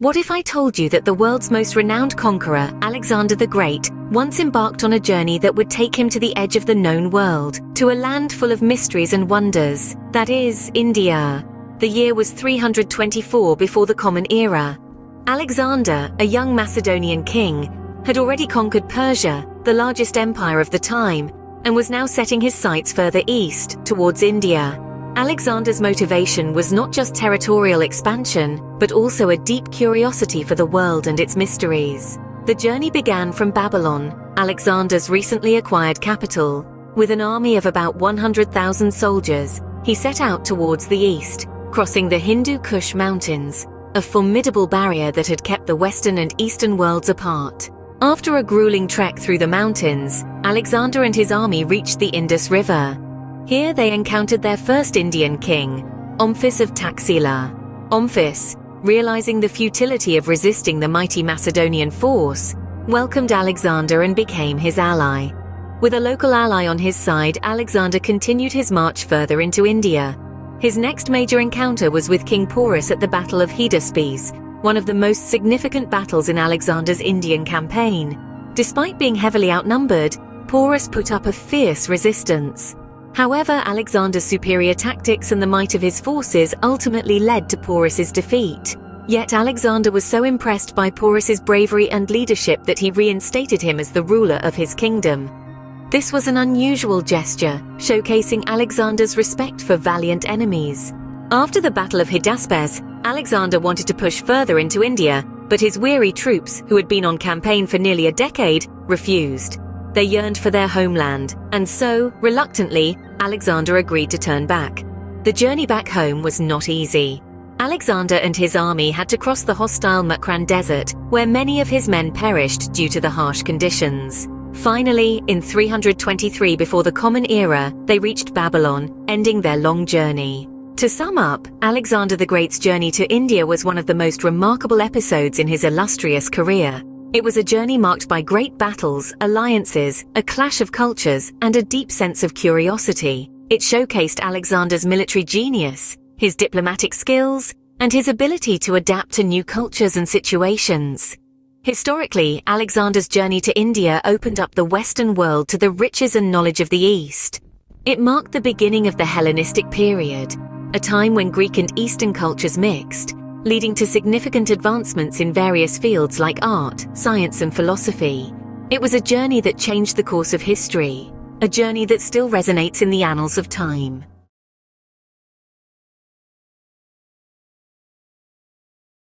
What if I told you that the world's most renowned conqueror, Alexander the Great, once embarked on a journey that would take him to the edge of the known world, to a land full of mysteries and wonders, that is, India. The year was 324 before the Common Era. Alexander, a young Macedonian king, had already conquered Persia, the largest empire of the time, and was now setting his sights further east, towards India. Alexander's motivation was not just territorial expansion, but also a deep curiosity for the world and its mysteries. The journey began from Babylon, Alexander's recently acquired capital. With an army of about 100,000 soldiers, he set out towards the east, crossing the Hindu Kush Mountains, a formidable barrier that had kept the Western and Eastern worlds apart. After a grueling trek through the mountains, Alexander and his army reached the Indus River, here they encountered their first Indian king, Omphis of Taxila. Omphis, realizing the futility of resisting the mighty Macedonian force, welcomed Alexander and became his ally. With a local ally on his side, Alexander continued his march further into India. His next major encounter was with King Porus at the Battle of Hydaspes, one of the most significant battles in Alexander's Indian campaign. Despite being heavily outnumbered, Porus put up a fierce resistance. However, Alexander's superior tactics and the might of his forces ultimately led to Porus's defeat. Yet Alexander was so impressed by Porus's bravery and leadership that he reinstated him as the ruler of his kingdom. This was an unusual gesture, showcasing Alexander's respect for valiant enemies. After the Battle of Hydaspes, Alexander wanted to push further into India, but his weary troops, who had been on campaign for nearly a decade, refused. They yearned for their homeland, and so, reluctantly, Alexander agreed to turn back. The journey back home was not easy. Alexander and his army had to cross the hostile Makran Desert, where many of his men perished due to the harsh conditions. Finally, in 323 before the Common Era, they reached Babylon, ending their long journey. To sum up, Alexander the Great's journey to India was one of the most remarkable episodes in his illustrious career. It was a journey marked by great battles, alliances, a clash of cultures, and a deep sense of curiosity. It showcased Alexander's military genius, his diplomatic skills, and his ability to adapt to new cultures and situations. Historically, Alexander's journey to India opened up the Western world to the riches and knowledge of the East. It marked the beginning of the Hellenistic period, a time when Greek and Eastern cultures mixed, leading to significant advancements in various fields like art, science, and philosophy. It was a journey that changed the course of history, a journey that still resonates in the annals of time.